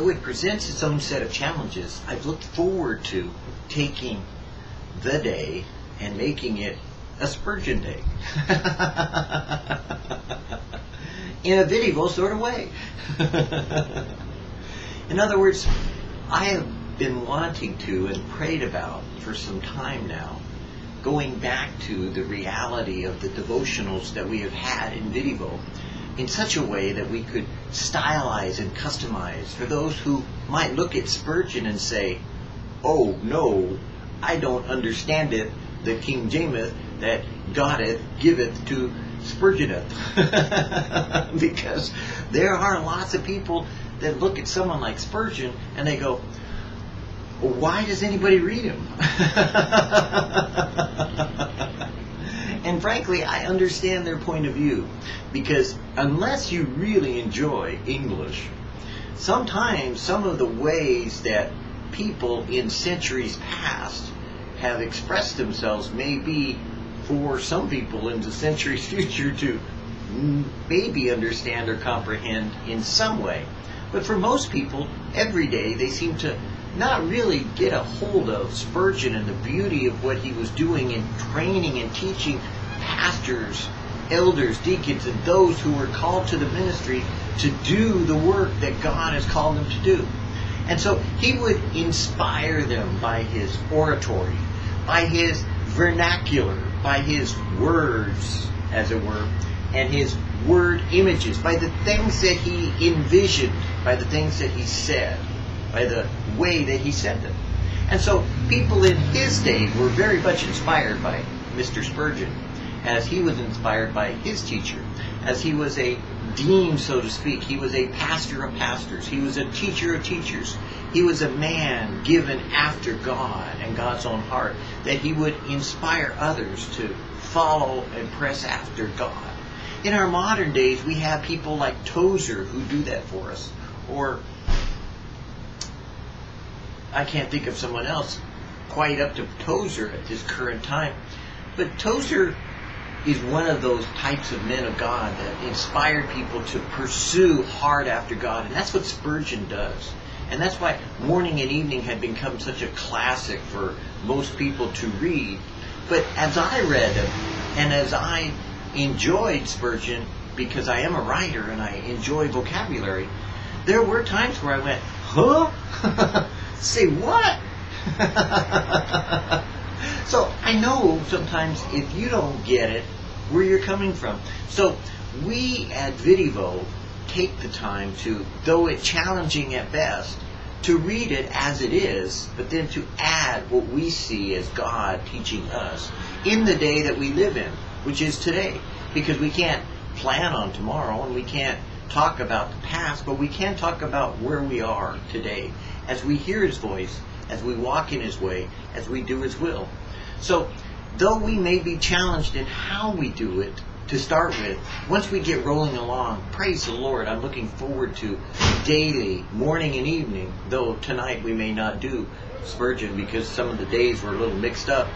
though it presents its own set of challenges, I've looked forward to taking the day and making it a Spurgeon day. In a video sort of way. In other words, I have been wanting to and prayed about for some time now going back to the reality of the devotionals that we have had in VidDevo in such a way that we could stylize and customize for those who might look at Spurgeon and say, oh no, I don't understand it, the King James that Godeth giveth to Spurgeoneth. because there are lots of people that look at someone like Spurgeon and they go, why does anybody read him? and frankly, I understand their point of view because unless you really enjoy English, sometimes some of the ways that people in centuries past have expressed themselves may be for some people in the centuries future to maybe understand or comprehend in some way. But for most people, every day they seem to not really get a hold of Spurgeon and the beauty of what he was doing in training and teaching pastors, elders, deacons, and those who were called to the ministry to do the work that God has called them to do. And so he would inspire them by his oratory, by his vernacular, by his words, as it were, and his word images, by the things that he envisioned, by the things that he said by the way that he said them. And so people in his day were very much inspired by Mr. Spurgeon, as he was inspired by his teacher, as he was a dean, so to speak. He was a pastor of pastors. He was a teacher of teachers. He was a man given after God and God's own heart, that he would inspire others to follow and press after God. In our modern days, we have people like Tozer who do that for us, or I can't think of someone else quite up to Tozer at this current time. But Tozer is one of those types of men of God that inspired people to pursue hard after God. And that's what Spurgeon does. And that's why Morning and Evening had become such a classic for most people to read. But as I read him, and as I enjoyed Spurgeon, because I am a writer and I enjoy vocabulary, there were times where I went, huh? Say what? so I know sometimes if you don't get it, where you're coming from. So we at VidDevo take the time to, though it's challenging at best, to read it as it is, but then to add what we see as God teaching us in the day that we live in, which is today. Because we can't plan on tomorrow and we can't talk about the past, but we can talk about where we are today as we hear His voice, as we walk in His way, as we do His will. So, though we may be challenged in how we do it to start with, once we get rolling along, praise the Lord, I'm looking forward to daily, morning and evening, though tonight we may not do Spurgeon because some of the days were a little mixed up.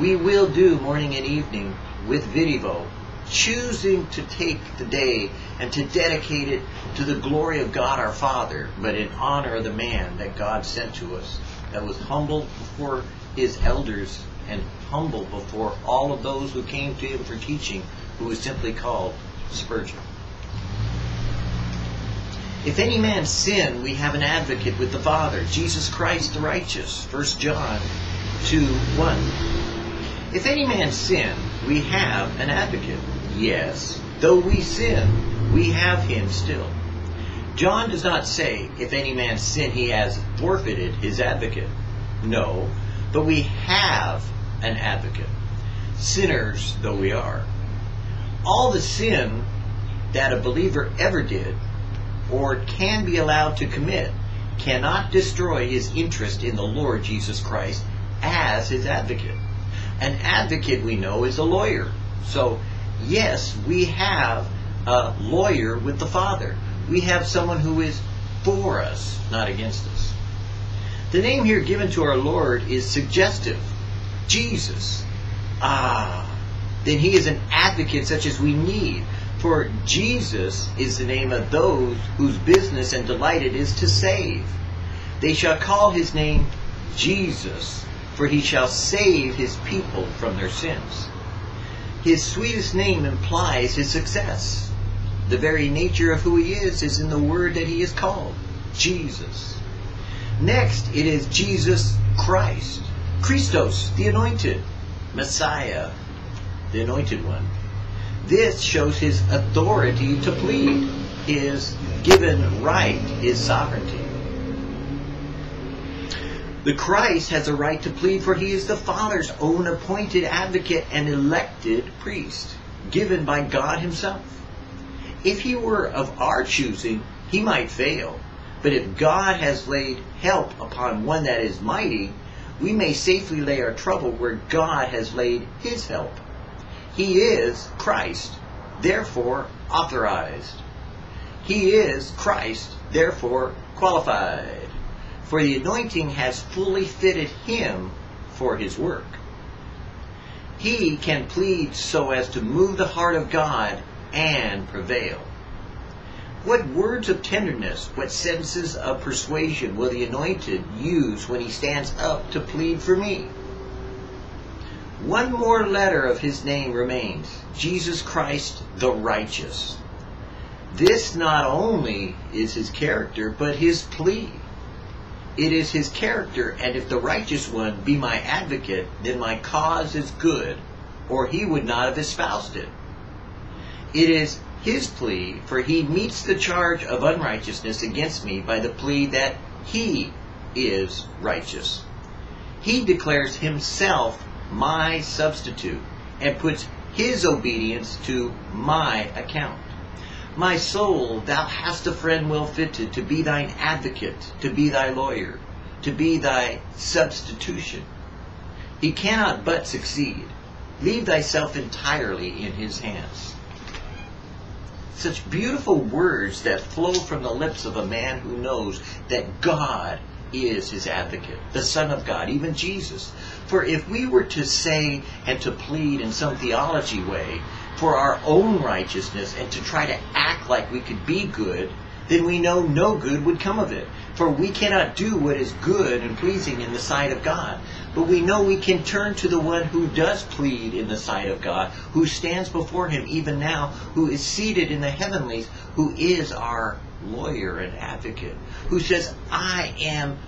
We will do morning and evening with VidDevo choosing to take the day and to dedicate it to the glory of God our Father, but in honor of the man that God sent to us, that was humble before his elders and humble before all of those who came to him for teaching, who was simply called Spurgeon. If any man sin, we have an advocate with the Father, Jesus Christ the righteous. 1 John 2 1. If any man sin, we have an advocate Yes, though we sin, we have him still. John does not say, if any man sin, he has forfeited his advocate. No, but we have an advocate, sinners though we are. All the sin that a believer ever did or can be allowed to commit cannot destroy his interest in the Lord Jesus Christ as his advocate. An advocate, we know, is a lawyer. So yes, we have a lawyer with the Father. We have someone who is for us, not against us. The name here given to our Lord is suggestive. Jesus. Ah, then he is an advocate such as we need For Jesus is the name of those whose business and delight it is to save. They shall call his name Jesus, for he shall save his people from their sins. His sweetest name implies his success. The very nature of who he is is in the word that he is called, Jesus. Next, it is Jesus Christ, Christos, the anointed, Messiah, the anointed one. This shows his authority to plead, his given right, his sovereignty. The Christ has a right to plead, for he is the Father's own appointed advocate and elected priest, given by God himself. If he were of our choosing, he might fail. But if God has laid help upon one that is mighty, we may safely lay our trouble where God has laid his help. He is Christ, therefore authorized. He is Christ, therefore qualified. For the anointing has fully fitted him for his work. He can plead so as to move the heart of God and prevail. What words of tenderness, what sentences of persuasion will the anointed use when he stands up to plead for me? One more letter of his name remains Jesus Christ the righteous. This not only is his character, but his plea. It is his character, and if the righteous one be my advocate, then my cause is good, or he would not have espoused it. It is his plea, for he meets the charge of unrighteousness against me by the plea that he is righteous. He declares himself my substitute and puts his obedience to my account. My soul, thou hast a friend well fitted to be thine advocate, to be thy lawyer, to be thy substitution. He cannot but succeed. Leave thyself entirely in his hands. Such beautiful words that flow from the lips of a man who knows that God is his advocate, the Son of God, even Jesus. For if we were to say and to plead in some theology way for our own righteousness and to try to act like we could be good, then we know no good would come of it. For we cannot do what is good and pleasing in the sight of God. But we know we can turn to the one who does plead in the sight of God, who stands before him even now, who is seated in the heavenlies, who is our lawyer and advocate, who says, I am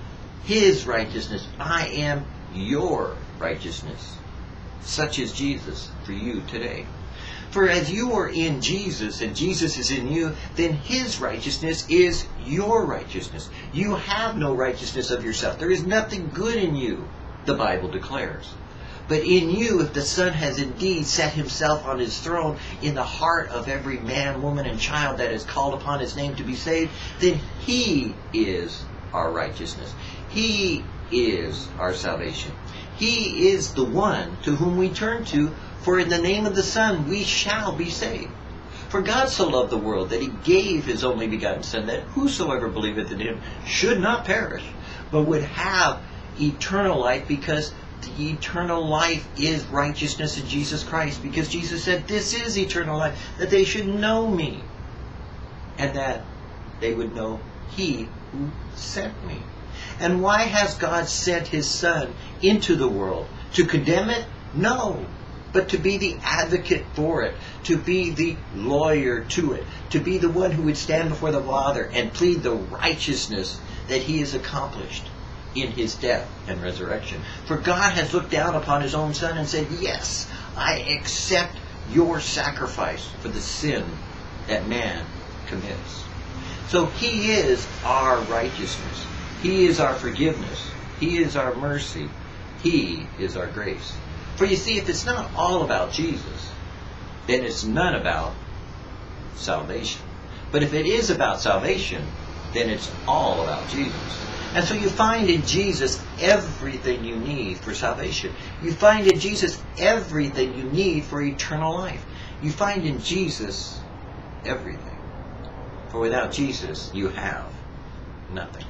his righteousness. I am your righteousness. Such is Jesus for you today. For as you are in Jesus and Jesus is in you, then his righteousness is your righteousness. You have no righteousness of yourself. There is nothing good in you, the Bible declares. But in you, if the Son has indeed set himself on his throne in the heart of every man, woman, and child that is called upon his name to be saved, then he is our righteousness. He is our salvation. He is the one to whom we turn to for in the name of the Son we shall be saved. For God so loved the world that he gave his only begotten Son, that whosoever believeth in him should not perish, but would have eternal life, because the eternal life is righteousness in Jesus Christ. Because Jesus said, This is eternal life, that they should know me, and that they would know he who sent me. And why has God sent his Son into the world? To condemn it? No but to be the advocate for it, to be the lawyer to it, to be the one who would stand before the Father and plead the righteousness that he has accomplished in his death and resurrection. For God has looked down upon his own Son and said, Yes, I accept your sacrifice for the sin that man commits. So he is our righteousness. He is our forgiveness. He is our mercy. He is our grace. For you see, if it's not all about Jesus, then it's none about salvation. But if it is about salvation, then it's all about Jesus. And so you find in Jesus everything you need for salvation. You find in Jesus everything you need for eternal life. You find in Jesus everything. For without Jesus, you have nothing.